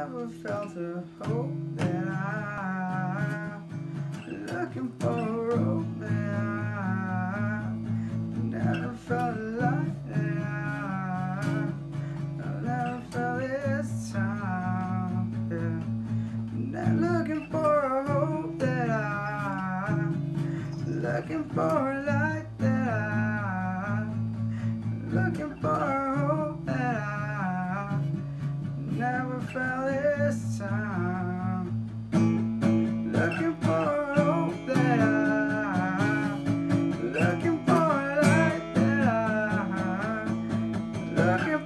never felt a hope that I'm looking for a rope that I never felt a light that I, never felt this time. Yeah. Not looking for a hope that I looking for a light that I looking for Looking for. Looking for a light that I, looking